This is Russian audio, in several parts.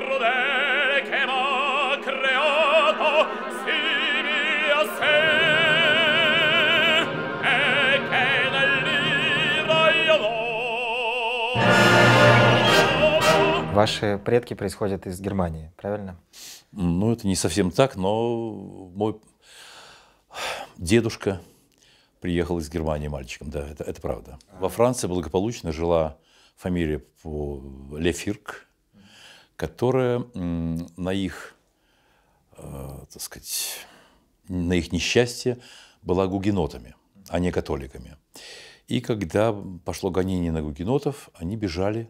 crudele che m'ha creato simile a sé e che io. Ваши предки происходят из Германии, правильно? Ну, это не совсем так, но мой дедушка приехал из Германии мальчиком, да, это, это правда. Во Франции благополучно жила фамилия по Лефирк, которая на их, э, так сказать, на их несчастье была гугенотами, а не католиками. И когда пошло гонение на гугенотов, они бежали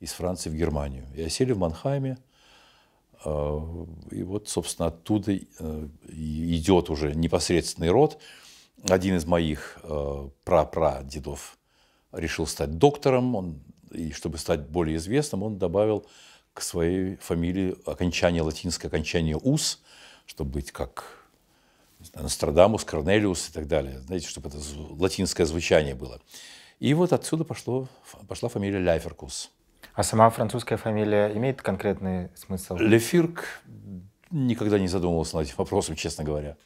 из Франции в Германию и осели в Манхайме. Э, И вот, собственно, оттуда э, идет уже непосредственный род. Один из моих прапрадедов решил стать доктором, он, и чтобы стать более известным, он добавил к своей фамилии окончание, латинское окончание «ус», чтобы быть как Нострадамус, Корнелиус и так далее. Знаете, чтобы это латинское звучание было. И вот отсюда пошло, пошла фамилия Ляйферкус. А сама французская фамилия имеет конкретный смысл? Лефирк никогда не задумывался над этим вопросом, честно говоря.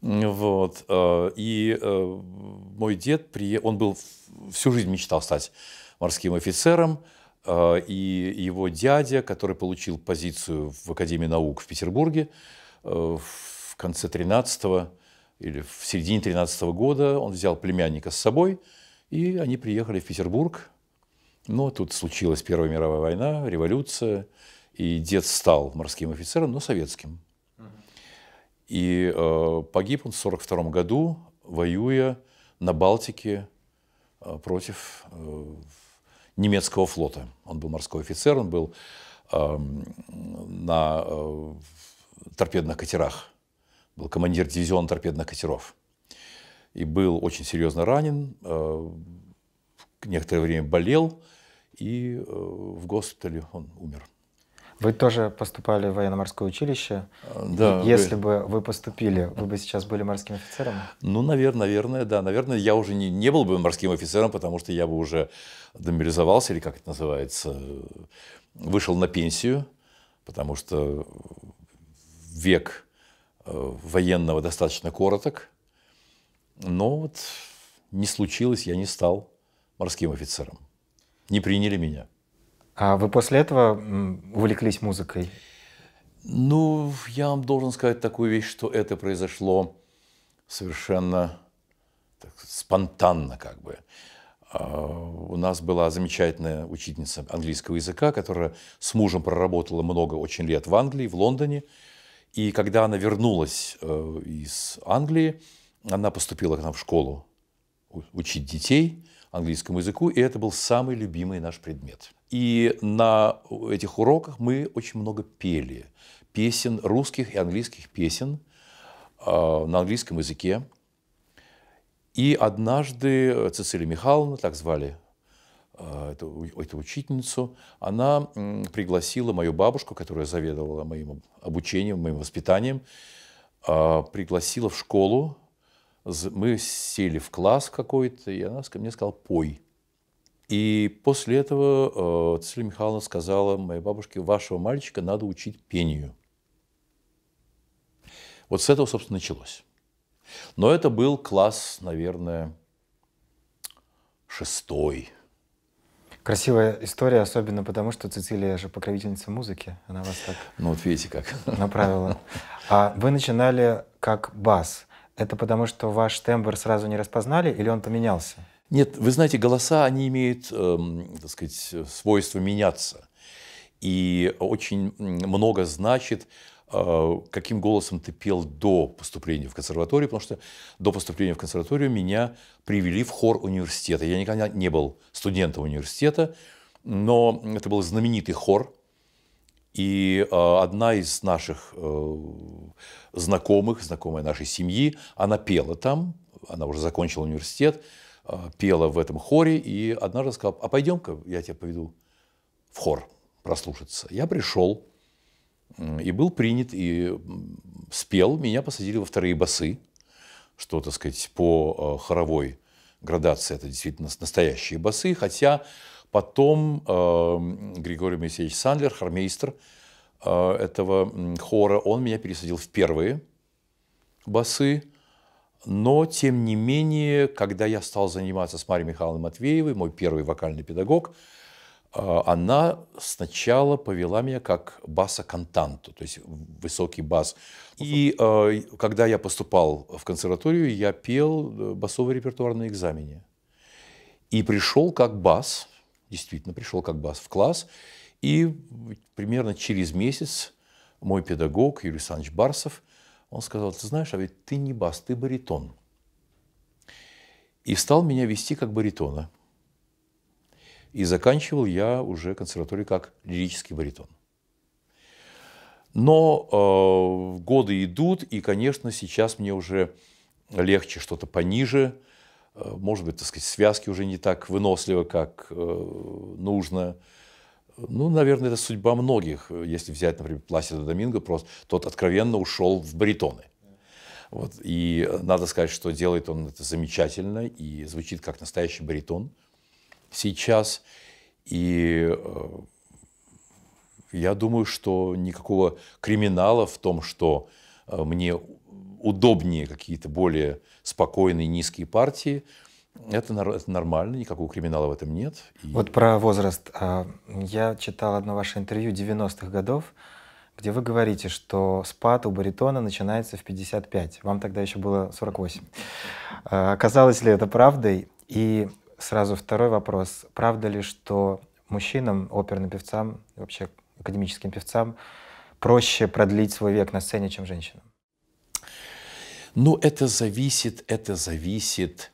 Вот. э, И э, мой дед, прие- он был всю жизнь мечтал стать морским офицером, и его дядя, который получил позицию в Академии наук в Петербурге э, в конце 13 или в середине 13 года, он взял племянника с собой, и они приехали в Петербург, но тут случилась Первая мировая война, революция, и дед стал морским офицером, но советским. И э, погиб он в 1942 году, воюя на Балтике э, против э, немецкого флота. Он был морской офицер, он был эм, на э, торпедных катерах, был командир дивизиона торпедных катеров. И был очень серьезно ранен, э, некоторое время болел, и э, в госпитале он умер. Вы тоже поступали в военно-морское училище. Э, Да, Если бы вы поступили, вы бы сейчас были морским офицером? Ну, наверное, наверное, да. Наверное, я уже не, не был бы морским офицером, потому что я бы уже демобилизовался, или как это называется, вышел на пенсию, потому что век э, военного достаточно короток. Но вот не случилось, я не стал морским офицером. Не приняли меня. А вы после этого увлеклись музыкой? Ну, я вам должен сказать такую вещь, что это произошло совершенно так, спонтанно как бы. А, У нас была замечательная учительница английского языка, которая с мужем проработала много очень лет в Англии, в Лондоне. И когда она вернулась э, из Англии, она поступила к нам в школу учить детей английскому языку, и это был самый любимый наш предмет. И на этих уроках мы очень много пели песен, русских и английских песен э, на английском языке. И однажды Цицилия Михайловна, так звали э, эту, эту учительницу, она пригласила мою бабушку, которая заведовала моим обучением, моим воспитанием, э, пригласила в школу. Мы сели в класс какой-то, и она мне сказала «пой». И после этого э, Михайловна сказала моей бабушке, вашего мальчика надо учить пению. Вот с этого, собственно, началось. Но это был класс, наверное, шестой. Красивая история, особенно потому, что Цицилия же покровительница музыки. Она вас так Ну вот видите как. направила. А вы начинали как бас. Это потому, что ваш тембр сразу не распознали или он поменялся? Нет, вы знаете, голоса, они имеют, эм, так сказать, свойство меняться. И очень много значит, э, каким голосом ты пел до поступления в консерваторию, потому что до поступления в консерваторию меня привели в хор университета. Я никогда не был студентом университета, но это был знаменитый хор, и э, одна из наших э, знакомых, знакомая нашей семьи, она пела там, она уже закончила университет, пела в этом хоре, и однажды сказала, а пойдем-ка, я тебя поведу в хор прослушаться. Я пришел и был принят, и спел, меня посадили во вторые басы, что, так сказать, по э, хоровой градации это действительно настоящие басы, хотя потом э, Григорий Моисеевич Сандлер, хормейстер, э, этого хора, он меня пересадил в первые басы. Но, тем не менее, когда я стал заниматься с Марией Михайловной Матвеевой, мой первый вокальный педагог, э, она сначала повела меня как баса-кантанту, то есть высокий бас. И э, когда я поступал в консерваторию, я пел басовый репертуар на экзамене. И пришел как бас, действительно пришел как бас в класс, и примерно через месяц мой педагог Юрий Александрович Барсов – он сказал, ты знаешь, а ведь ты не бас, ты баритон. И стал меня вести как баритона. И заканчивал я уже консерваторию как лирический баритон. Но э, годы идут, и, конечно, сейчас мне уже легче что-то пониже. Э, может быть, так сказать, связки уже не так выносливы, как э, нужно. Ну, наверное, это судьба многих. Если взять, например, Пласида Доминго, просто тот откровенно ушел в баритоны. Вот. И надо сказать, что делает он это замечательно и звучит как настоящий баритон сейчас. И э, я думаю, что никакого криминала в том, что э, мне удобнее какие-то более спокойные низкие партии – это, это нормально, никакого криминала в этом нет. И... Вот про возраст. А, я читал одно ваше интервью 90-х годов, где вы говорите, что спад у баритона начинается в 55. Вам тогда еще было 48. А, оказалось ли это правдой? И сразу второй вопрос. Правда ли, что мужчинам, оперным певцам, вообще академическим певцам проще продлить свой век на сцене, чем женщинам? Ну, это зависит, это зависит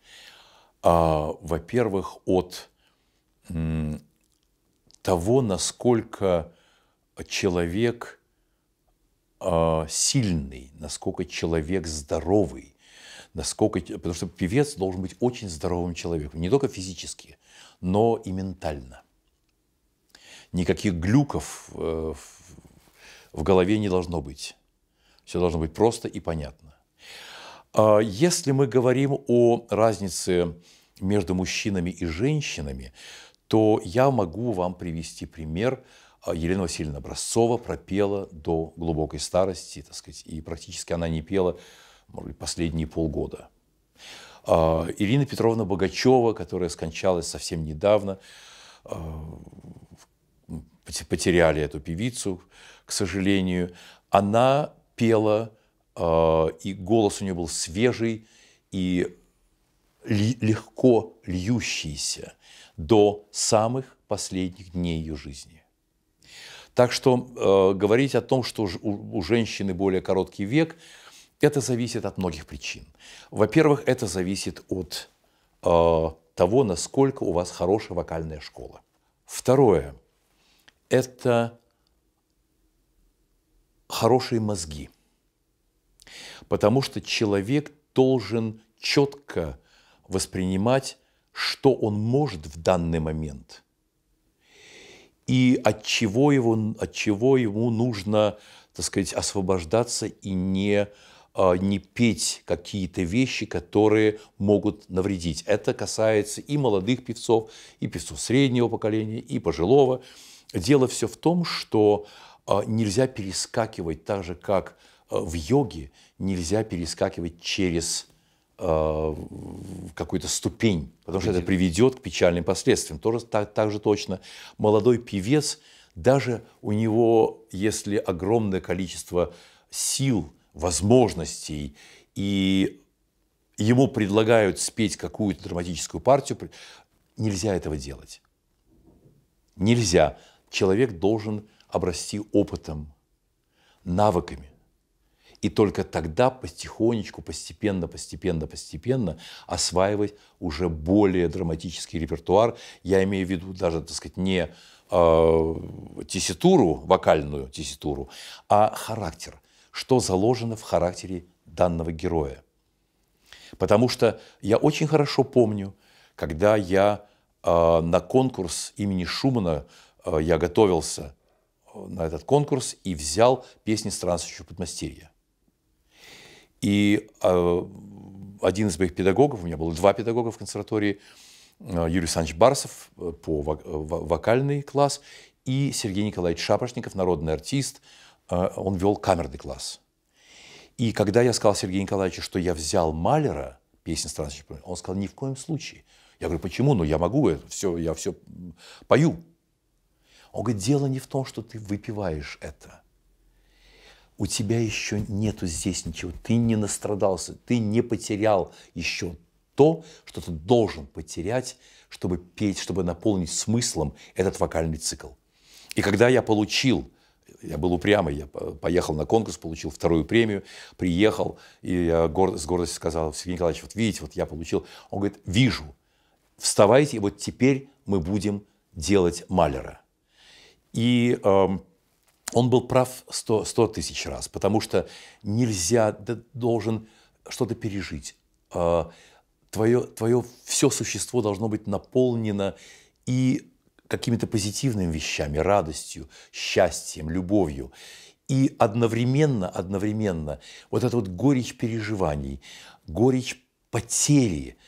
во-первых, от того, насколько человек а, сильный, насколько человек здоровый, насколько, потому что певец должен быть очень здоровым человеком, не только физически, но и ментально. Никаких глюков э, в голове не должно быть. Все должно быть просто и понятно. А если мы говорим о разнице между мужчинами и женщинами, то я могу вам привести пример. А, Елена Васильевна Образцова пропела до глубокой старости, так сказать, и практически она не пела, может быть, последние полгода. А, Ирина Петровна Богачева, которая скончалась совсем недавно, потеряли эту певицу, к сожалению, она пела и голос у нее был свежий и легко льющийся до самых последних дней ее жизни. Так что э, говорить о том, что у, у женщины более короткий век, это зависит от многих причин. Во-первых, это зависит от э, того, насколько у вас хорошая вокальная школа. Второе – это хорошие мозги – Потому что человек должен четко воспринимать, что он может в данный момент и от чего, его, от чего ему нужно, так сказать, освобождаться и не, а, не петь какие-то вещи, которые могут навредить. Это касается и молодых певцов, и певцов среднего поколения, и пожилого. Дело все в том, что а, нельзя перескакивать так же, как Э, в йоге нельзя перескакивать через э, какую-то ступень, потому что это приведет к печальным последствиям. Тоже так, так же точно молодой певец, даже у него, если огромное количество сил, возможностей, и ему предлагают спеть какую-то драматическую партию, нельзя этого делать. Нельзя. Человек должен обрасти опытом, навыками. И только тогда потихонечку, постепенно, постепенно, постепенно осваивать уже более драматический репертуар. Я имею в виду даже, так сказать, не э, тесситуру, вокальную тесситуру, а характер. Что заложено в характере данного героя. Потому что я очень хорошо помню, когда я э, на конкурс имени Шумана, э, я готовился на этот конкурс и взял песни странствующего подмастерья. И э, один из моих педагогов, у меня было два педагога в консерватории, э, Юрий Александрович Барсов э, по вокальный класс и Сергей Николаевич Шапошников, народный артист – э, он вел камерный класс. И когда я сказал Сергею Николаевичу, что я взял Малера, песня «Странный он сказал, ни в коем случае. Я говорю, почему? Ну, я могу, это все, я все пою. Он говорит, дело не в том, что ты выпиваешь это. У тебя еще нету здесь ничего. Ты не настрадался, ты не потерял еще то, что ты должен потерять, чтобы петь, чтобы наполнить смыслом этот вокальный цикл. И когда я получил я был упрямый, я поехал на конкурс, получил вторую премию, приехал, и я горд, с гордостью сказал, Сергей Николаевич, вот видите, вот я получил. Он говорит, вижу, вставайте, вот теперь мы будем делать Малера. И э, он был прав 100, 100 тысяч раз, потому что нельзя, ты должен что-то пережить. Твое, твое все существо должно быть наполнено и какими-то позитивными вещами, радостью, счастьем, любовью. И одновременно, одновременно вот эта вот горечь переживаний, горечь потери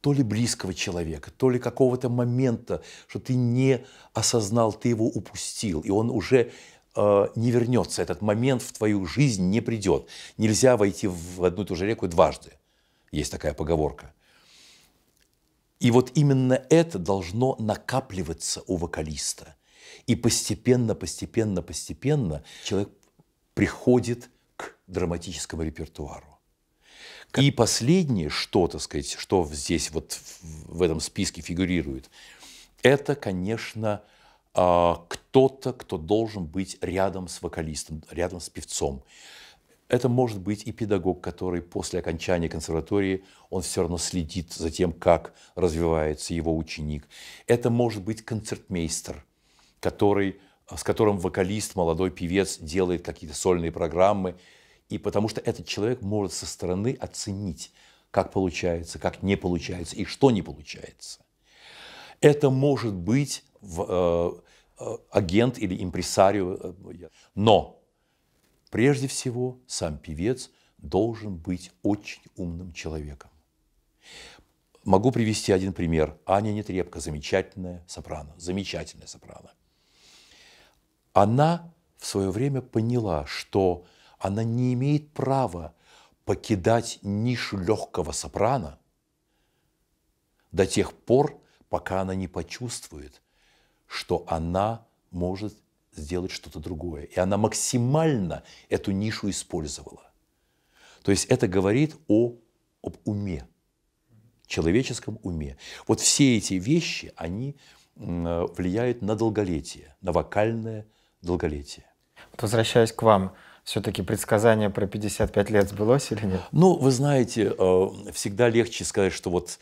то ли близкого человека, то ли какого-то момента, что ты не осознал, ты его упустил, и он уже не вернется, этот момент в твою жизнь не придет. Нельзя войти в одну и ту же реку дважды. Есть такая поговорка. И вот именно это должно накапливаться у вокалиста. И постепенно, постепенно, постепенно человек приходит к драматическому репертуару. И последнее, что, так сказать, что здесь вот в этом списке фигурирует, это, конечно, кто-то, кто должен быть рядом с вокалистом, рядом с певцом. Это может быть и педагог, который после окончания консерватории, он все равно следит за тем, как развивается его ученик. Это может быть концертмейстер, который, с которым вокалист, молодой певец делает какие-то сольные программы. И потому что этот человек может со стороны оценить, как получается, как не получается и что не получается. Это может быть в, э, агент или импресарио. Э, но Прежде всего, сам певец должен быть очень умным человеком. Могу привести один пример. Аня Нетребко, замечательная сопрано, замечательная сопрано. Она в свое время поняла, что она не имеет права покидать нишу легкого сопрано до тех пор, пока она не почувствует, что она может сделать что-то другое. И она максимально эту нишу использовала. То есть это говорит о, об уме, человеческом уме. Вот все эти вещи, они влияют на долголетие, на вокальное долголетие. Возвращаясь к вам, все-таки предсказание про 55 лет сбылось или нет? Ну, вы знаете, э, всегда легче сказать, что вот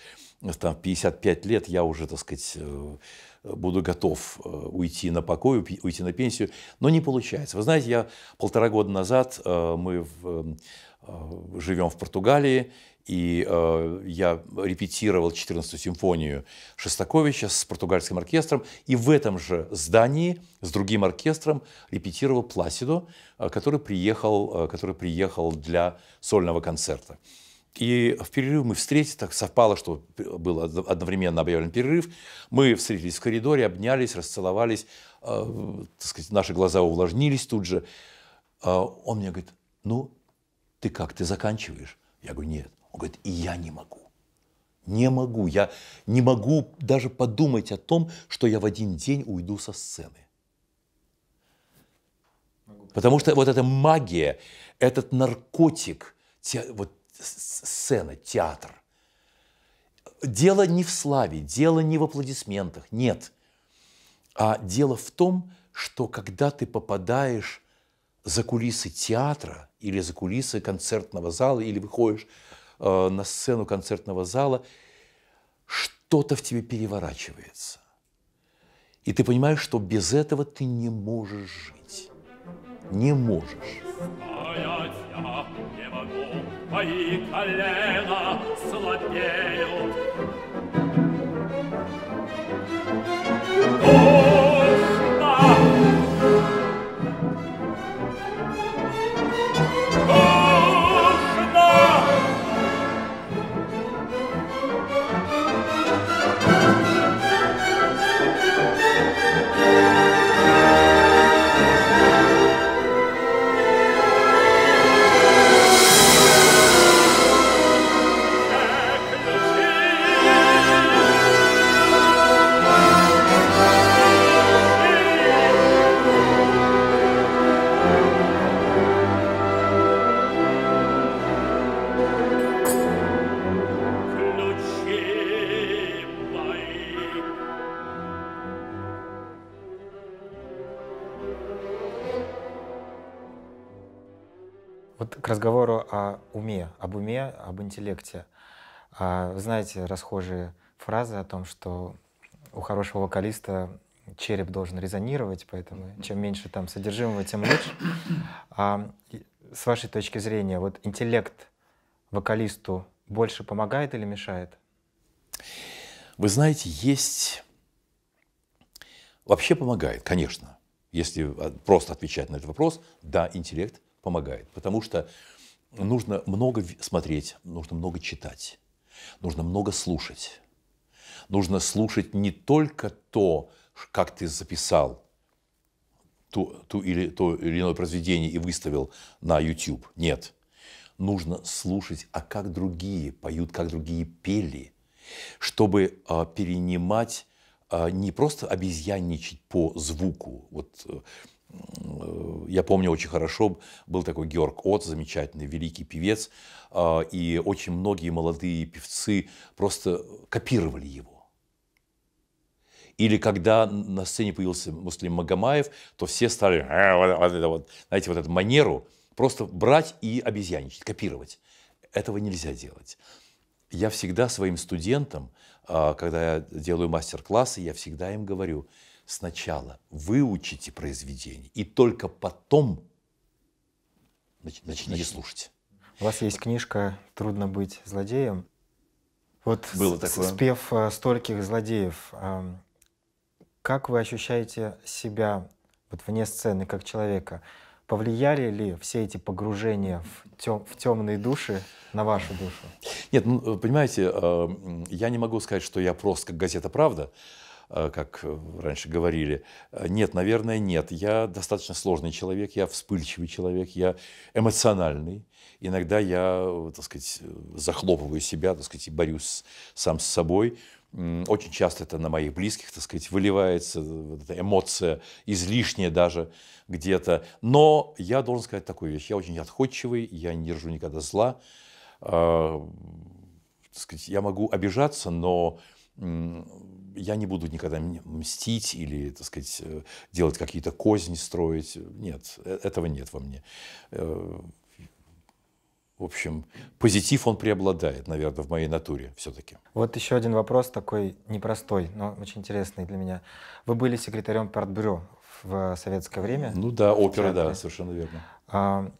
там 55 лет я уже, так сказать, э, буду готов э, уйти на покой, уйти на пенсию, но не получается. Вы знаете, я полтора года назад, э, мы в, э, живем в Португалии, и я репетировал 14-ю симфонию Шостаковича с португальским оркестром, и в этом же здании с другим оркестром репетировал Пласидо, который приехал, который приехал для сольного концерта. И в перерыв мы встретились, так совпало, что был одновременно объявлен перерыв. Мы встретились в коридоре, обнялись, расцеловались, э, так сказать, наши глаза увлажнились тут же. Э, он мне говорит, ну, ты как, ты заканчиваешь? Я говорю, нет. Он говорит, и я не могу. Не могу. Я не могу даже подумать о том, что я в один день уйду со сцены. Потому что вот эта магия, этот наркотик, те, вот сцена, театр. Дело не в славе, дело не в аплодисментах, нет. А дело в том, что когда ты попадаешь за кулисы театра или за кулисы концертного зала, или выходишь э, на сцену концертного зала, что-то в тебе переворачивается. И ты понимаешь, что без этого ты не можешь жить. Не можешь. Мои колена слабеют. интеллекте. А, вы знаете расхожие фразы о том, что у хорошего вокалиста череп должен резонировать, поэтому чем меньше там содержимого, тем лучше. А, с вашей точки зрения, вот интеллект вокалисту больше помогает или мешает? Вы знаете, есть... Вообще помогает, конечно. Если просто отвечать на этот вопрос, да, интеллект помогает. Потому что нужно много смотреть, нужно много читать, нужно много слушать. Нужно слушать не только то, как ты записал ту, ту или, то или иное произведение и выставил на YouTube. Нет. Нужно слушать, а как другие поют, как другие пели, чтобы а, перенимать, а, не просто обезьянничать по звуку. Вот э, я помню очень хорошо, был такой Георг От, замечательный, великий певец, а, и очень многие молодые певцы просто копировали его. Или когда на сцене появился Муслим Магомаев, то все стали, «Э, знаете, вот эту манеру просто брать и обезьяничать, копировать. Этого нельзя делать. Я всегда своим студентам, а, когда я делаю мастер-классы, я всегда им говорю – сначала выучите произведение, и только потом начните слушать. У вас есть книжка «Трудно быть злодеем». Вот Было такое. спев э, стольких злодеев, как вы ощущаете себя вот вне сцены как человека? Повлияли ли все эти погружения в, тем, в темные души на вашу душу? Нет, ну, понимаете, э, я не могу сказать, что я просто как газета «Правда», Э, как э, раньше говорили. Э, нет, наверное, нет. Я достаточно сложный человек, я вспыльчивый человек, я эмоциональный. Иногда я, так сказать, захлопываю себя, так сказать, и борюсь сам с собой. Очень часто это на моих близких, так сказать, выливается, вот эта эмоция излишняя даже где-то. Но я должен сказать такую вещь. Я очень отходчивый, я не держу никогда зла. Так сказать, я могу обижаться, но я не буду никогда мстить или, так сказать, э, делать какие-то козни, строить. Нет, э, этого нет во мне. Э, в общем, позитив, он преобладает, наверное, в моей натуре все-таки. Вот еще один вопрос такой непростой, но очень интересный для меня. Вы были секретарем партбюро в советское время? Ну да, опера, да, совершенно верно. А,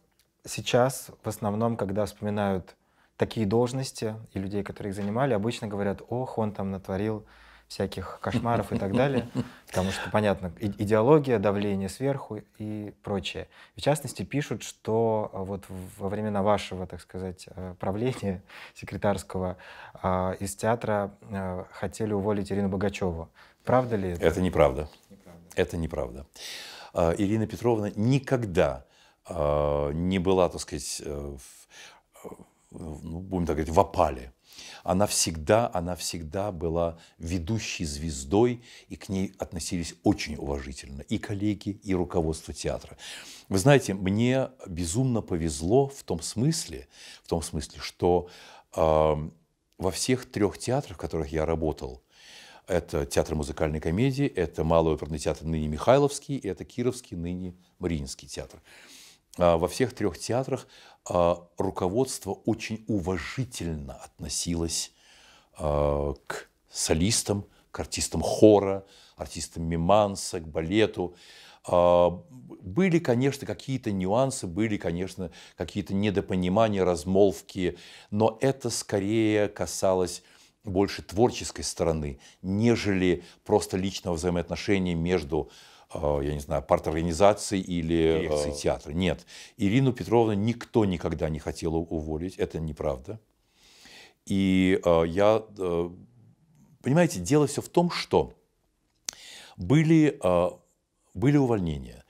сейчас в основном, когда вспоминают такие должности и людей, которые их занимали, обычно говорят, ох, он там натворил всяких кошмаров и так далее, потому что, понятно, идеология, давление сверху и прочее. В частности, пишут, что а, вот во времена вашего, так сказать, э, правления секретарского а, из театра э, хотели уволить Ирину Богачеву. Правда ли это? Это неправда. неправда. Это неправда. А, Ирина Петровна никогда не была, так сказать, э, ну, будем так говорить, в опале она всегда, она всегда была ведущей звездой, и к ней относились очень уважительно и коллеги, и руководство театра. Вы знаете, мне безумно повезло в том смысле, в том смысле, что э, во всех трех театрах, в которых я работал, это театр музыкальной комедии, это Малый оперный театр ныне Михайловский, и это Кировский, ныне Мариинский театр. А, во всех трех театрах руководство очень уважительно относилось а, к солистам, к артистам хора, артистам миманса, к балету. Были, конечно, какие-то нюансы, были, конечно, какие-то недопонимания, размолвки, но это скорее касалось больше творческой стороны, нежели просто личного взаимоотношения между я не знаю, парторганизации или э, театра. Нет. Ирину Петровну никто никогда не хотел уволить. Это неправда. И э, я... Понимаете, дело все в том, что были, были увольнения.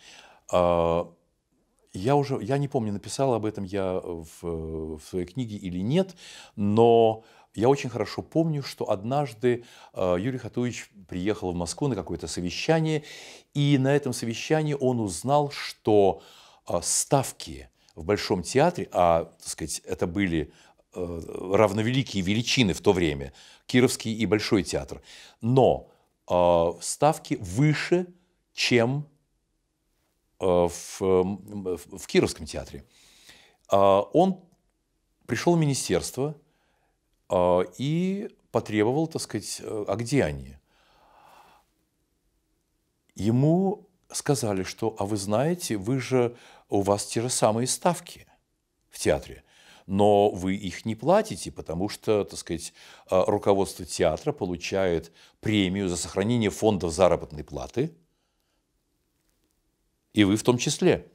Я уже, я не помню, написал об этом я в, в своей книге или нет, но я очень хорошо помню, что однажды э, Юрий Хатуевич приехал в Москву на какое-то совещание, и на этом совещании он узнал, что э, ставки в Большом театре, а, так сказать, это были э, равновеликие величины в то время, Кировский и Большой театр, но ставки выше, чем в, в Кировском театре. Он пришел в министерство и потребовал, так сказать, а где они? Ему сказали, что, а вы знаете, вы же, у вас те же самые ставки в театре, но вы их не платите, потому что, так сказать, а, руководство театра получает премию за сохранение фондов заработной платы, и вы в том числе.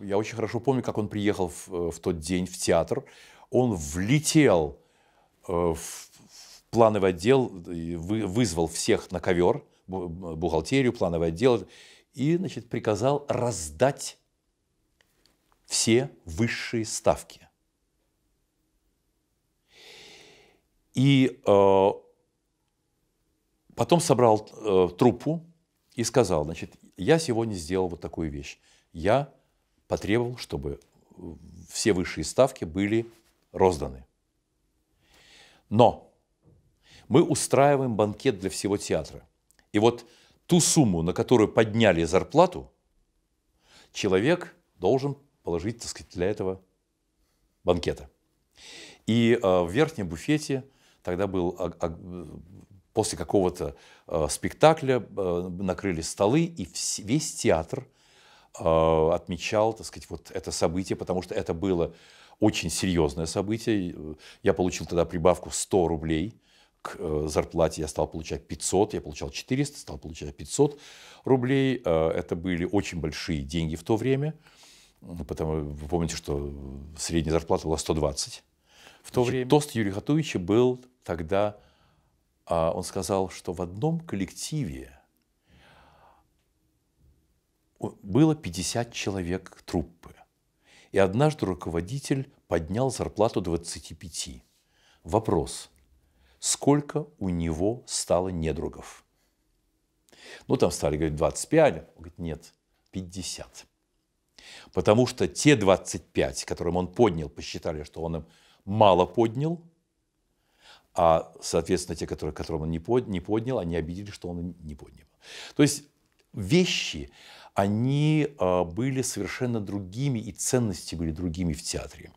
Я очень хорошо помню, как он приехал в, в тот день в театр. Он влетел э, в плановый отдел, вызвал всех на ковер, бухгалтерию, плановый отдел, и значит, приказал раздать все высшие ставки. И э, потом собрал э, труппу и сказал, значит, я сегодня сделал вот такую вещь. Я потребовал, чтобы все высшие ставки были розданы. Но мы устраиваем банкет для всего театра. И вот ту сумму, на которую подняли зарплату, человек должен положить, так сказать, для этого банкета. И э, в верхнем буфете тогда был а, а, после какого-то э, спектакля э, накрыли столы, и весь театр отмечал, так сказать, вот это событие, потому что это было очень серьезное событие. Я получил тогда прибавку 100 рублей к э, зарплате я стал получать 500, я получал 400, стал получать 500 рублей. Э, это были очень большие деньги в то время, потому вы помните, что средняя зарплата была 120 в то Значит, время. Тост Юрия Хатуевича был тогда, а, он сказал, что в одном коллективе было 50 человек труппы. И однажды руководитель поднял зарплату 25. Вопрос – сколько у него стало недругов. Ну, там стали говорить 25, он говорит, нет, 50. Потому что те 25, которым он поднял, посчитали, что он им мало поднял, а, соответственно, те, которые, которым он не, под, не поднял, они обидели, что он не поднял. То есть вещи, они а, были совершенно другими, и ценности были другими в театре.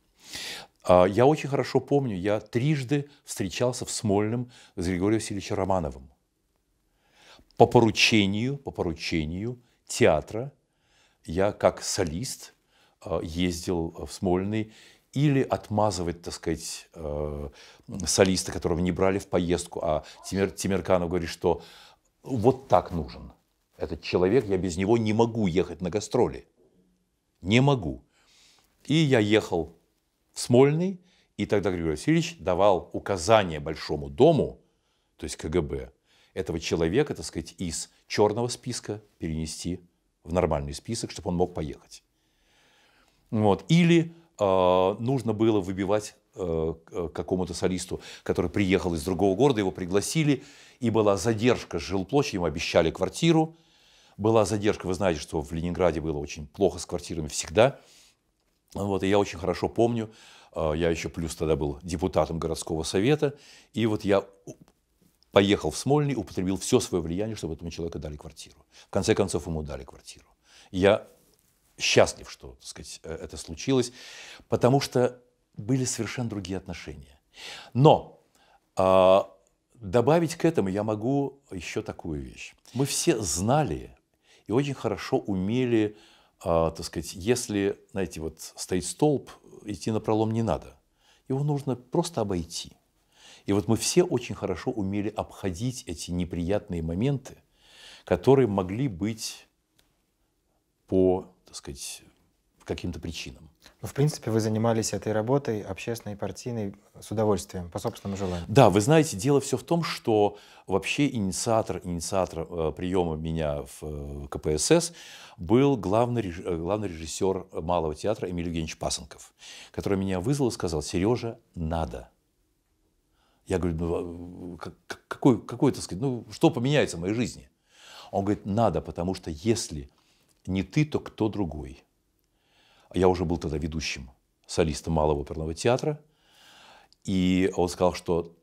А, я очень хорошо помню, я трижды встречался в Смольном с Григорием Васильевичем Романовым. По поручению, по поручению театра я как солист а, ездил в Смольный или отмазывать, так сказать, солиста, которого не брали в поездку, а Тимир, Тимирканов говорит, что вот так нужен этот человек, я без него не могу ехать на гастроли. Не могу. И я ехал в Смольный, и тогда Григорий Васильевич давал указание Большому дому, то есть КГБ, этого человека, так сказать, из черного списка перенести в нормальный список, чтобы он мог поехать. Вот. Или э, нужно было выбивать э, какому-то солисту, который приехал из другого города, его пригласили, и была задержка с жилплощадью, ему обещали квартиру. Была задержка, вы знаете, что в Ленинграде было очень плохо с квартирами всегда – вот, и я очень хорошо помню, э, я еще плюс тогда был депутатом городского совета, и вот я поехал в Смольный, употребил все свое влияние, чтобы этому человеку дали квартиру. В конце концов, ему дали квартиру. Я счастлив, что так сказать, э, это случилось, потому что были совершенно другие отношения. Но э, добавить к этому я могу еще такую вещь. Мы все знали и очень хорошо умели а, так сказать, если, знаете, вот стоит столб, идти на пролом не надо. Его нужно просто обойти. И вот мы все очень хорошо умели обходить эти неприятные моменты, которые могли быть по, так сказать, каким-то причинам. Ну, в принципе, вы занимались этой работой, общественной, партийной, с удовольствием, по собственному желанию. Да, вы знаете, дело все в том, что вообще инициатор, инициатор э, приема меня в э, КПСС был главный, э, главный режиссер Малого театра Эмиль Евгеньевич Пасынков, который меня вызвал и сказал, Сережа, надо. Я говорю, ну, а, какой, какой, так сказать, ну, что поменяется в моей жизни? Он говорит, надо, потому что если не ты, то кто другой – я уже был тогда ведущим солистом Малого оперного театра. И он сказал, что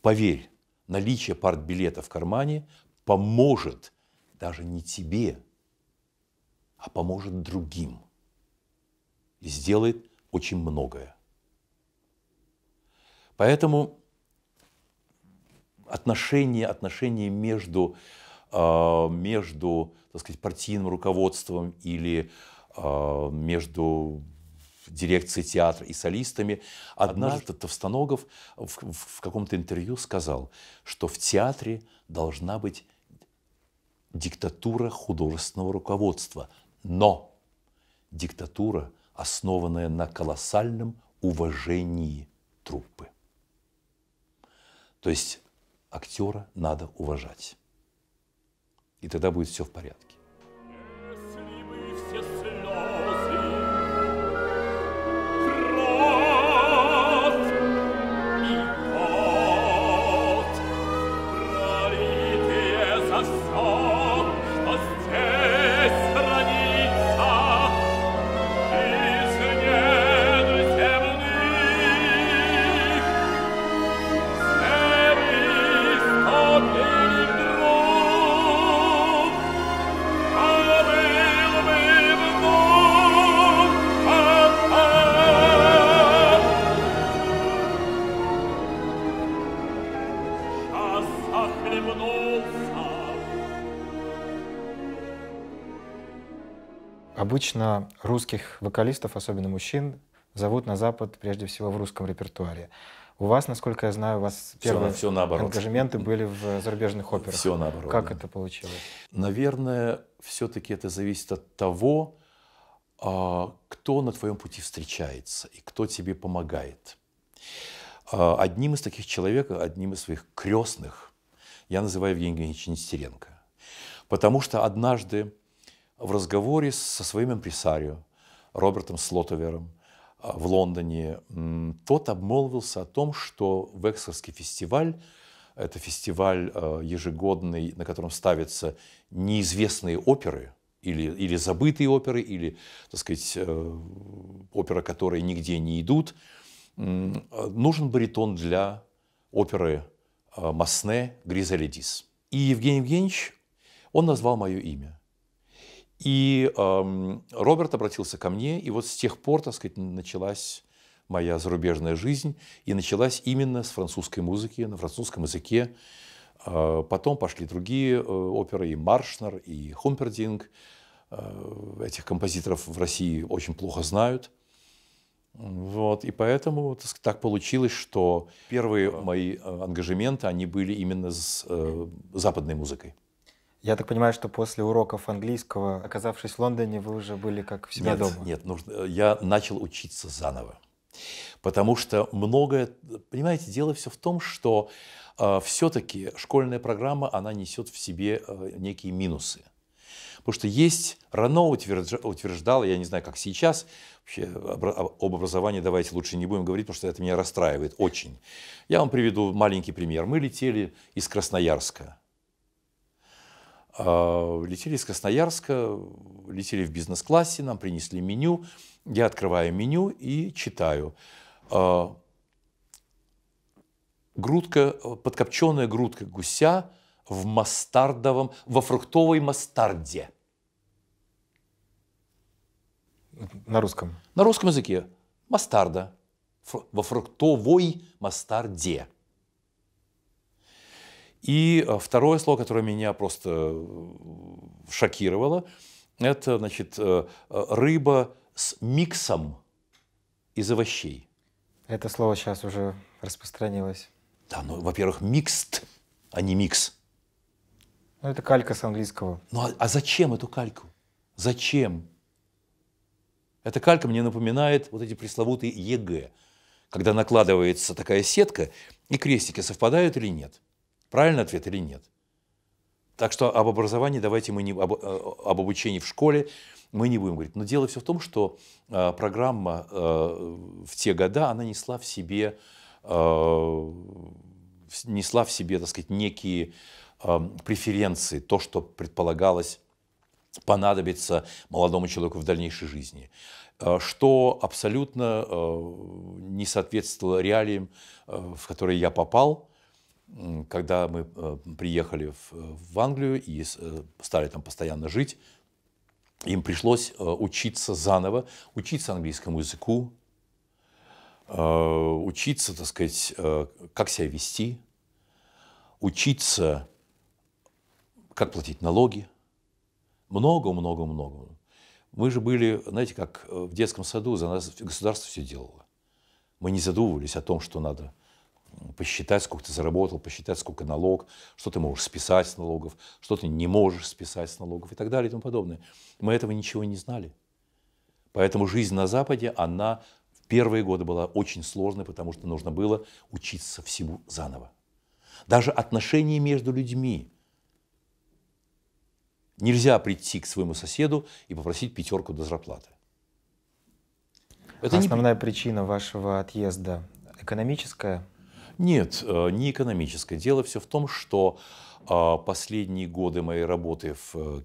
поверь, наличие партбилета в кармане поможет даже не тебе, а поможет другим. И сделает очень многое. Поэтому отношения, отношения между, а, между так сказать, партийным руководством или между дирекцией театра и солистами. Однажды Товстоногов в, в каком-то интервью сказал, что в театре должна быть диктатура художественного руководства, но диктатура, основанная на колоссальном уважении труппы. То есть актера надо уважать. И тогда будет все в порядке. Обычно русских вокалистов, особенно мужчин, зовут на Запад прежде всего в русском репертуаре. У вас, насколько я знаю, у вас первые все, все ангажементы были в зарубежных операх. Все наоборот. Как да. это получилось? Наверное, все-таки это зависит от того, а, кто на твоем пути встречается и кто тебе помогает. А, одним из таких человек, одним из своих крестных, я называю Евгения Евгеньевича Нестеренко. Потому что однажды в разговоре со своим импресарио Робертом Слотовером а, в Лондоне, тот обмолвился о том, что Вексерский фестиваль – это фестиваль а, ежегодный, на котором ставятся неизвестные оперы, или, или забытые оперы, или, так сказать, э, оперы, которые нигде не идут. Нужен баритон для оперы а, Масне «Гризелидис». И Евгений Евгеньевич, он назвал мое имя. И э, Роберт обратился ко мне, и вот с тех пор, так сказать, началась моя зарубежная жизнь, и началась именно с французской музыки, на французском языке. Э, потом пошли другие э, оперы, и Маршнер, и Хумпердинг. Э, этих композиторов в России очень плохо знают. Вот, и поэтому так получилось, что первые мои э, ангажементы, они были именно с э, западной музыкой. Я так понимаю, что после уроков английского, оказавшись в Лондоне, вы уже были как в себя нет, дома? Нет, нужно, я начал учиться заново. Потому что многое, понимаете, дело все в том, что э, все-таки школьная программа, она несет в себе э, некие минусы. Потому что есть, Рано утверждал, я не знаю, как сейчас, вообще об образовании давайте лучше не будем говорить, потому что это меня расстраивает очень. Я вам приведу маленький пример. Мы летели из Красноярска а, летели из Красноярска, летели в бизнес-классе, нам принесли меню. Я открываю меню и читаю. А, грудка, подкопченная грудка гуся в мастардовом, во фруктовой мастарде. На русском? На русском языке. Мастарда. Во фруктовой мастарде. И э, второе слово, которое меня просто э, шокировало, это, значит, э, рыба с миксом из овощей. Это слово сейчас уже распространилось. Да, ну, во-первых, микст, а не микс. Ну, это калька с английского. Ну, а, а зачем эту кальку? Зачем? Эта калька мне напоминает вот эти пресловутые ЕГЭ, когда накладывается такая сетка, и крестики совпадают или нет. Правильный ответ или нет? Так что об образовании давайте мы не об, э, об обучении в школе мы не будем говорить. Но дело все в том, что э, программа э, в те года она несла в себе э, несла в себе, так сказать, некие э, преференции, то, что предполагалось понадобится молодому человеку в дальнейшей жизни, э, что абсолютно э, не соответствовало реалиям, в которые я попал, когда мы э, приехали в, Англию и э, стали там постоянно жить, им пришлось э, учиться заново, учиться английскому языку, учиться, так сказать, как себя вести, учиться, как платить налоги. Много-много-много. Мы же были, знаете, как в детском саду, за нас государство все делало. Мы не задумывались о том, что надо посчитать, сколько ты заработал, посчитать, сколько налог, что ты можешь списать с налогов, что ты не можешь списать с налогов и так далее и тому подобное. Мы этого ничего не знали. Поэтому жизнь на Западе, она в первые годы была очень сложной, потому что нужно было учиться всему заново. Даже отношения между людьми. Нельзя прийти к своему соседу и попросить пятерку до зарплаты. Это Основная не... причина вашего отъезда экономическая? Нет, э, не экономическое. Дело все в том, что а, последние годы моей работы в э,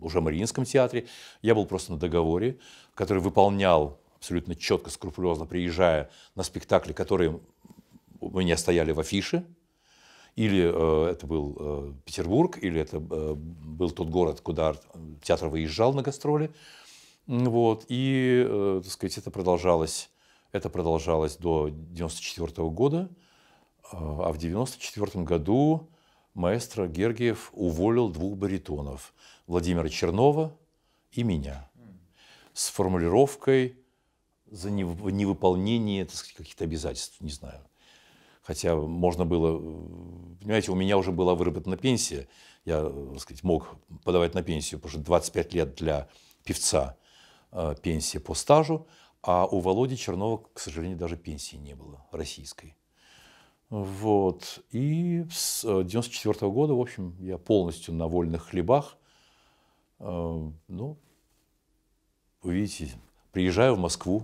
уже Мариинском театре я был просто на договоре, который выполнял абсолютно четко, скрупулезно, приезжая на спектакли, которые у меня стояли в афише, или э, это был Петербург, или это был тот город, куда театр выезжал на гастроли. Вот. И, так сказать, это продолжалось, это продолжалось до 1994 года. А в 1994 году маэстро Гергиев уволил двух баритонов – Владимира Чернова и меня с формулировкой за невыполнение каких-то обязательств, не знаю. Хотя можно было, понимаете, у меня уже была выработана пенсия, я, так сказать, мог подавать на пенсию, потому что 25 лет для певца э, пенсия по стажу, а у Володи Чернова, к сожалению, даже пенсии не было российской. Вот. И с 1994 -го года, в общем, я полностью на вольных хлебах. Э, ну, вы видите, приезжаю в Москву.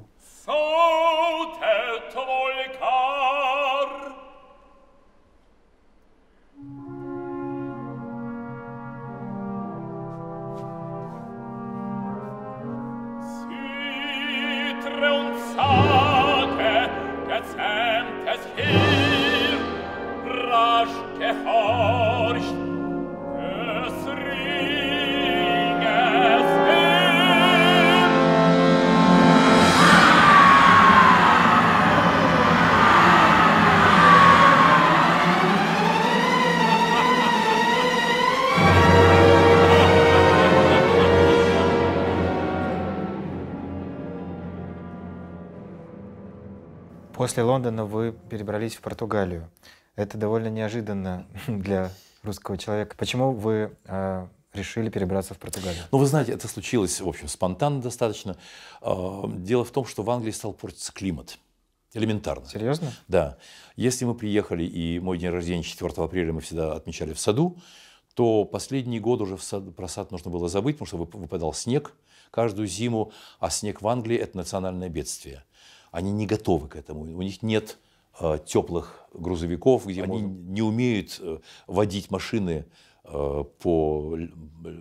После Лондона вы перебрались в Португалию. Это довольно неожиданно для русского человека. Почему вы э, решили перебраться в Португалию? Ну, вы знаете, это случилось, в общем, спонтанно достаточно. А, дело в том, что в Англии стал портиться климат. Элементарно. Серьезно? Да. Если мы приехали, и мой день рождения 4 апреля мы всегда отмечали в саду, то последний год уже в сад, про сад нужно было забыть, потому что выпадал снег каждую зиму, а снег в Англии – это национальное бедствие они не готовы к этому. У них нет э, теплых грузовиков, где они можно... не умеют э, водить машины э, по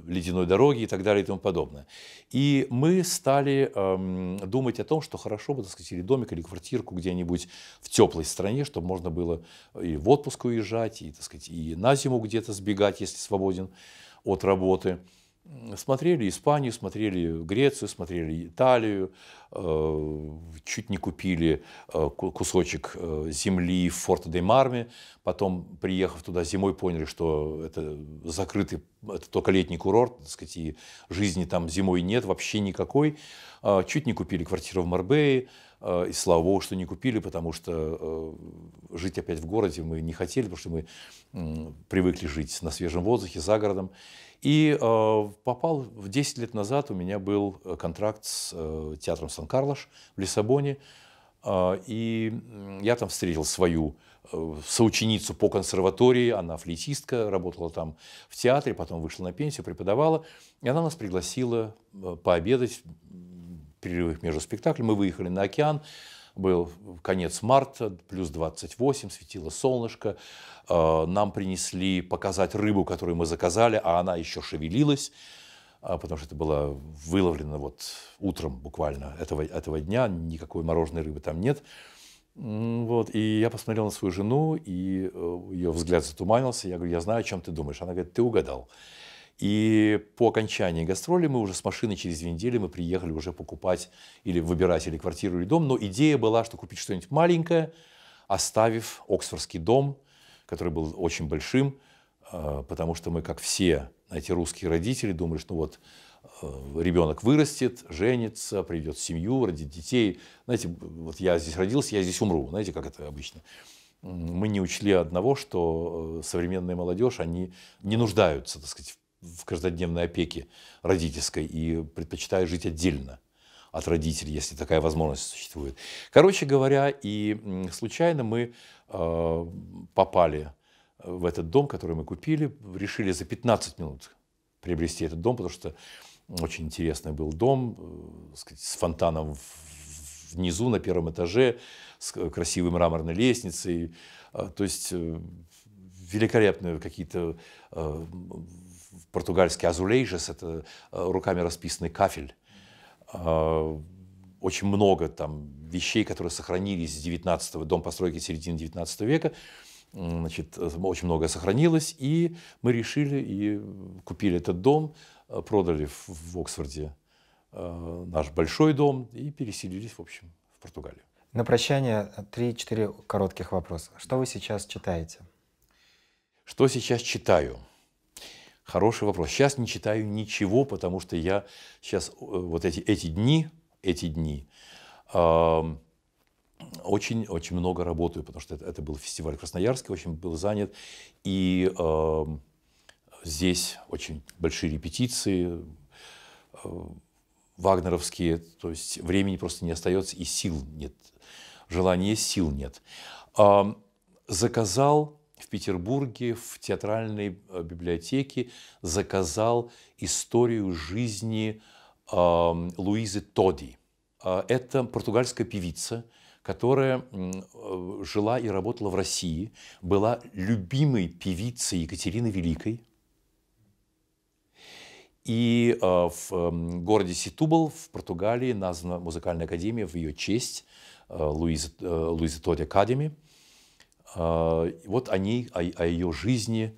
ледяной дороге и так далее и тому подобное. И мы стали э, думать о том, что хорошо бы, так сказать, или домик, или квартирку где-нибудь в теплой стране, чтобы можно было и в отпуск уезжать, и, так сказать, и на зиму где-то сбегать, если свободен от работы смотрели Испанию, смотрели Грецию, смотрели Италию, э, чуть не купили э, кусочек э, земли в Форто-де-Марме, потом, приехав туда зимой, поняли, что это закрытый, это только летний курорт, так сказать, и жизни там зимой нет вообще никакой. Чуть не купили квартиру в Марбее, и слава богу, что не купили, потому что жить опять в городе мы не хотели, потому что мы привыкли жить на свежем воздухе, за городом. И э, попал в 10 лет назад у меня был э, контракт с э, театром Сан-Карлош в Лиссабоне. Э, и я там встретил свою э, соученицу по консерватории, она флейтистка, работала там в театре, потом вышла на пенсию, преподавала. И она нас пригласила э, пообедать в перерывах между спектаклями. Мы выехали на океан, был конец марта, плюс 28, светило солнышко. Э, нам принесли показать рыбу, которую мы заказали, а она еще шевелилась, э, потому что это было выловлено вот утром буквально этого, этого дня, никакой мороженой рыбы там нет. Вот, и я посмотрел на свою жену, и э, ее взгляд затуманился. Я говорю, я знаю, о чем ты думаешь. Она говорит, ты угадал. И по окончании гастроли мы уже с машиной через две недели мы приехали уже покупать или выбирать или квартиру, или дом. Но идея была, что купить что-нибудь маленькое, оставив Оксфордский дом, который был очень большим, э, потому что мы, как все эти русские родители, думали, что вот э, ребенок вырастет, женится, придет в семью, родит детей. Знаете, вот я здесь родился, я здесь умру. Знаете, как это обычно мы не учли одного, что э, современная молодежь, они не нуждаются, так сказать, в каждодневной опеке родительской и предпочитают жить отдельно от родителей, если такая возможность существует. Короче говоря, и случайно мы э, попали в этот дом, который мы купили, решили за 15 минут приобрести этот дом, потому что очень интересный был дом э, сказать, с фонтаном внизу на первом этаже, с красивой мраморной лестницей. А, то есть э, великолепные какие-то э, португальские азулейжес, это э, руками расписанный кафель. А, очень много там вещей, которые сохранились с 19 дом постройки середины 19 века. Значит, очень много сохранилось, и мы решили и купили этот дом, продали в, в Оксфорде наш большой дом и переселились, в общем, в Португалию. На прощание три-четыре коротких вопроса. Что вы сейчас читаете? Что сейчас читаю? Хороший вопрос. Сейчас не читаю ничего, потому что я сейчас э, вот эти, эти дни, эти дни э, очень, очень много работаю, потому что это, это был фестиваль Красноярский, очень был занят. И э, здесь очень большие репетиции, э, вагнеровские, то есть времени просто не остается и сил нет желания сил нет. Заказал в Петербурге в театральной э, библиотеке заказал историю жизни Луизы Тоди. А, это португальская певица, которая э, жила и работала в России, была любимой певицей Екатерины Великой. И э, в городе Ситубал в Португалии названа музыкальная академия в ее честь – Луизы, Луизы Тодди Академи. Вот они о, о ее жизни,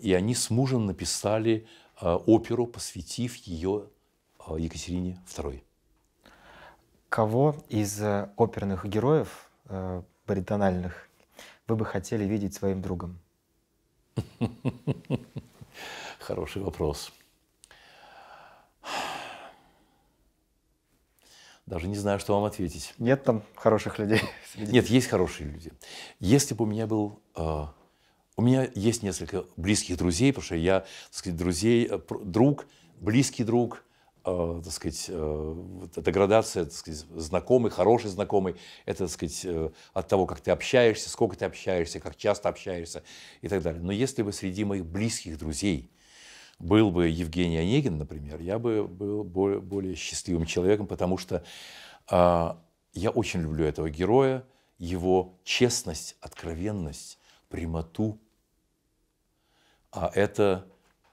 и они с мужем написали оперу, посвятив ее Екатерине II. Кого из оперных героев баритональных вы бы хотели видеть своим другом? Хороший вопрос. Даже не знаю, что вам ответить. Нет там хороших людей? Нет, есть хорошие люди. Если бы у меня был... Э, у меня есть несколько близких друзей, потому что я, так сказать, друзей, э, друг, близкий друг, э, так сказать, э, эта градация, так сказать, знакомый, хороший знакомый, это, так сказать, э, от того, как ты общаешься, сколько ты общаешься, как часто общаешься и так далее. Но если бы среди моих близких друзей был бы Евгений Онегин, например, я бы был более, более счастливым человеком, потому что э, я очень люблю этого героя, его честность, откровенность, прямоту. А это,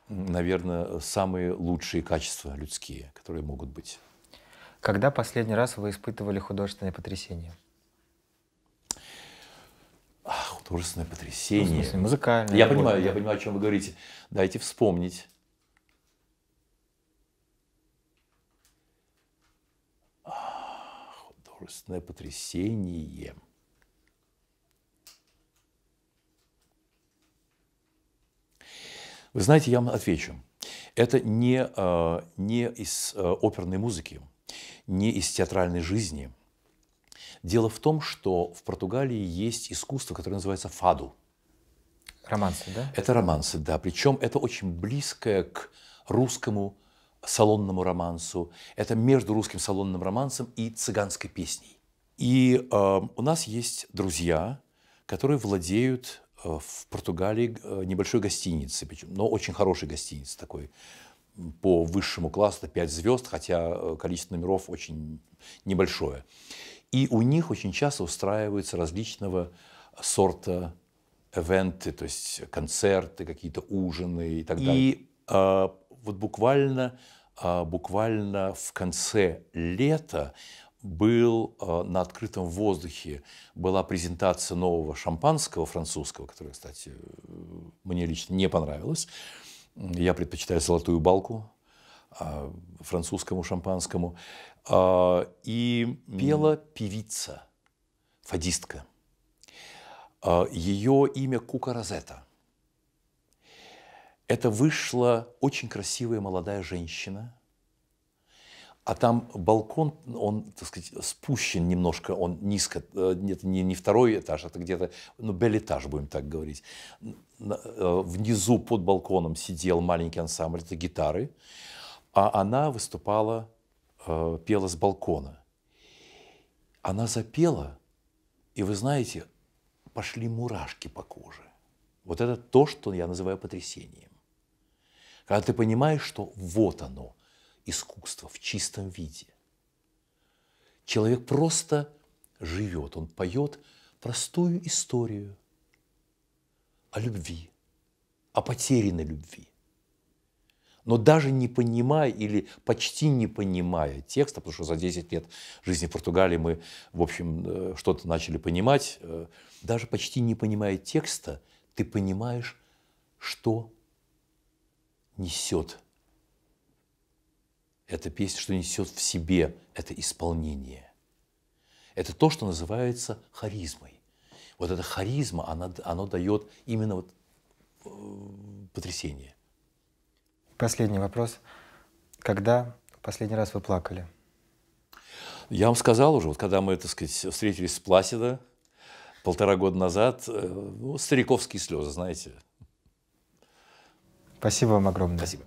наверное, самые лучшие качества людские, которые могут быть. Когда последний раз вы испытывали художественное потрясение? А, художественное потрясение. Ну, в смысле, музыкальное. Я понимаю, я понимаю, о чем вы говорите. Дайте вспомнить. художественное потрясение. Вы знаете, я вам отвечу. Это не, э, не из э, оперной музыки, не из театральной жизни. Дело в том, что в Португалии есть искусство, которое называется фаду. Романсы, да? Это романсы, да. Причем это очень близкое к русскому салонному романсу. Это между русским салонным романсом и цыганской песней. И э, у нас есть друзья, которые владеют э, в Португалии э, небольшой гостиницей, причем, но очень хорошей гостиницей такой по высшему классу, это 5 звезд, хотя э, количество номеров очень небольшое. И у них очень часто устраиваются различного сорта эвенты, то есть концерты, какие-то ужины и так далее. И э, вот буквально, а, буквально в конце лета был а, на открытом воздухе была презентация нового шампанского французского, которое, кстати, мне лично не понравилось. Я предпочитаю золотую балку а, французскому шампанскому. А, и пела певица, фадистка. А, Ее имя Кука Розета. Это вышла очень красивая молодая женщина, а там балкон, он, так сказать, спущен немножко, он низко, это не, не второй этаж, это где-то, ну, бель-этаж, будем так говорить. Э, внизу под балконом сидел маленький ансамбль, это гитары, а она выступала, э, пела с балкона. Она запела, и вы знаете, пошли мурашки по коже. Вот это то, что я называю потрясением. Когда ты понимаешь, что вот оно, искусство в чистом виде. Человек просто живет, он поет простую историю о любви, о потерянной любви. Но даже не понимая или почти не понимая текста, потому что за 10 лет жизни в Португалии мы, в общем, э, что-то начали понимать, э, даже почти не понимая текста, ты понимаешь, что несет эта песня, что несет в себе это исполнение. Это то, что называется харизмой. Вот эта харизма, она, она дает именно вот э, потрясение. Последний вопрос. Когда последний раз вы плакали? Я вам сказал уже, вот когда мы, так сказать, встретились с Пласида полтора года назад, э, ну, стариковские слезы, знаете. Спасибо вам огромное. Спасибо.